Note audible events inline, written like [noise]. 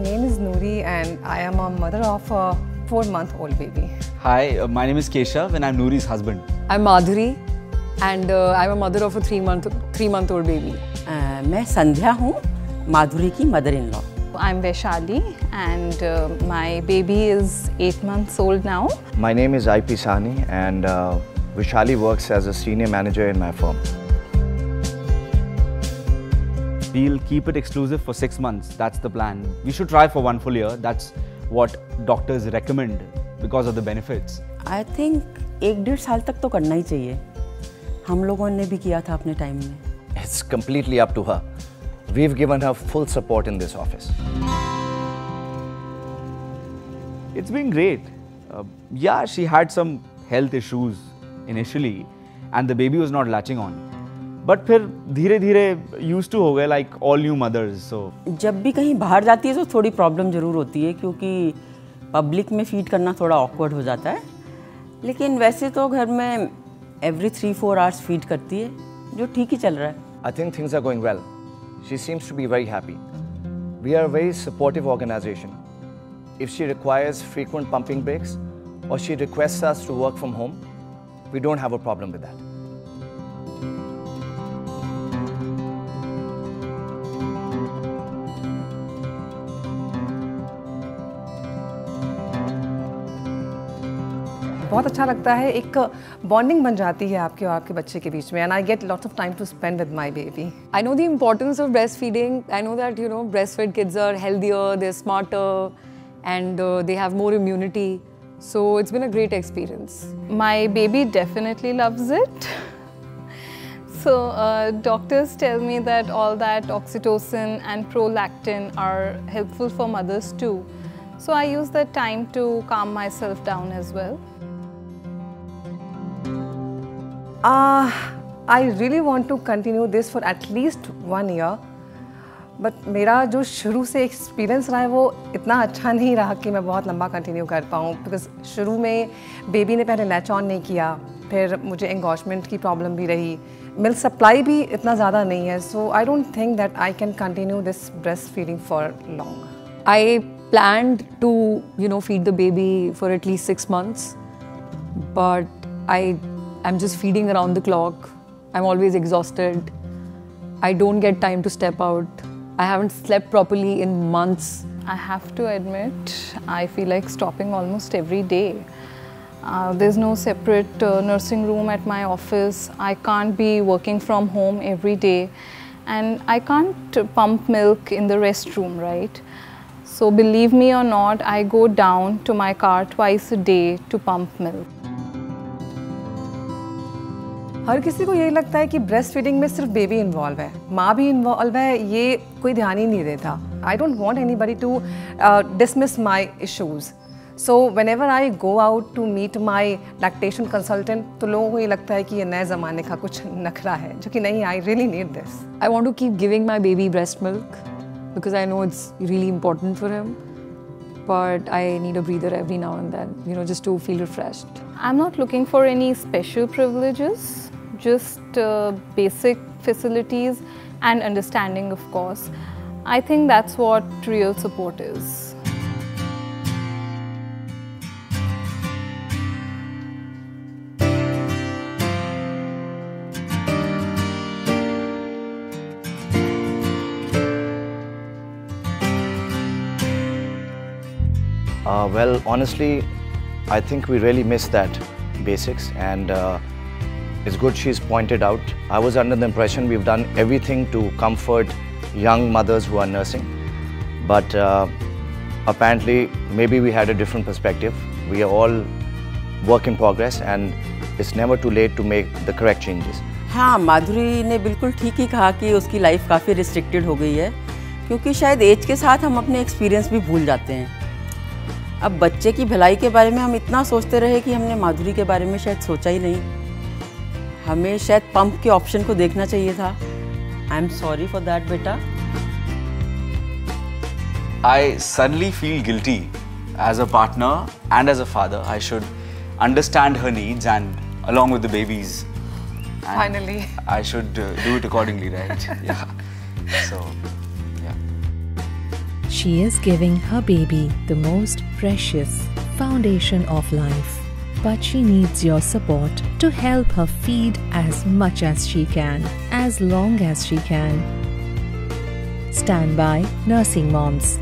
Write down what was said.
My name is Nuri, and I am a mother of a four-month-old baby. Hi, uh, my name is Keshav and I'm Nuri's husband. I'm Madhuri and uh, I'm a mother of a three-month-old three month old baby. Uh, मैं संध्या हूँ माधुरी की mother-in-law. I'm Vaishali and uh, my baby is eight months old now. My name is IP Sani and uh, Vaishali works as a senior manager in my firm. We'll keep it exclusive for six months. That's the plan. We should try for one full year. That's what doctors recommend because of the benefits. I think एक डेढ़ साल तक तो करना ही चाहिए हम लोगों ने भी किया था अपने टाइम में It's completely up to her. We've given her full support in this office. It's been great. Uh, yeah, she had some health issues initially and the baby was not latching on. But फिर धीरे धीरे used to हो गए like all you mothers so जब भी कहीं बाहर जाती है तो थोड़ी प्रॉब्लम ज़रूर होती है क्योंकि पब्लिक में फ़ीड करना थोड़ा ऑकवर्ड हो जाता है। लेकिन वैसे तो घर में every three four hours feed करती है जो ठीक ही चल रहा है। I think things are going well she seems to be very happy we are very supportive organisation if she requires frequent pumping breaks और she request us to work from home we don't have a problem with that बहुत अच्छा लगता है एक bonding बन जाती है आपके और आपके बच्चे के बीच में and I get lots of time to spend with my baby I know the importance of breast feeding I know that you know breast feed kids are healthier they are smarter and they have more immunity so it's been a great experience my baby definitely loves it So, uh, doctors tell me that all that oxytocin and prolactin are helpful for mothers too. So, I use that time to calm myself down as well. Uh, I really want to continue this for at least one year. But मेरा जो शुरू से experience रहा है वो इतना अच्छा नहीं रहा कि मैं बहुत लंबा कंटिन्यू कर पाऊँ। बिकॉज़ शुरू में बेबी ने पहले लैच ऑन नहीं किया फिर मुझे एंगॉशमेंट की प्रॉब्लम भी रही। मिल्क सप्लाई भी इतना ज़्यादा नहीं है so I don't think that I can continue this breast feeding for long I plan to you know feed the baby for at least six months, but I am just feeding around the clock. I'm always exhausted. I don't get time to step out. I haven't slept properly in months. I have to admit, I feel like stopping almost every day. Uh, there's no separate uh, nursing room at my office. I can't be working from home every day. And I can't pump milk in the restroom, right? So, believe me or not, I go down to my car twice a day to pump milk. हर किसी को यही लगता है कि breast feeding में सिर्फ़ baby involve है माँ भी इन्वॉल्व है ये कोई ध्यान ही नहीं देता I don't want anybody to dismiss my issues so whenever I go out to meet my lactation consultant तो लोगों को ये लगता है कि ये नए ज़माने का कुछ नखरा है जो कि नहीं I really need this I want to keep giving my baby breast milk because I know it's really important for him. But I need a breather every now and then, you know, just to feel refreshed. I'm not looking for any special privileges, just uh, basic facilities and understanding, of course. I think that's what real support is. Uh, well, honestly, I think we really missed that basics, and uh, it's good she's pointed out. I was under the impression we've done everything to comfort young mothers who are nursing, but uh, apparently, maybe we had a different perspective. We are all work in progress, and it's never too late to make the correct changes. हाँ माधुरी ने बिल्कुल ठीक ही कहा कि उसकी life काफ़ी restricted हो गई है क्योंकि शायद एज के साथ हम अपने एक्सपीरियंस भी भूल जाते हैं अब बच्चे की भलाई के बारे में हम इतना सोचते रहे कि हमने माधुरी के बारे में शायद सोचा ही नहीं। हमें शायद पंप के ऑप्शन को देखना चाहिए था। I am sorry for that बेटा I suddenly feel guilty as a partner and as a father I should understand her needs and along with the babies finally. I should uh, do it accordingly right? [laughs] She is giving her baby the most precious foundation of life. But she needs your support to help her feed as much as she can, as long as she can. Stand by Nursing Moms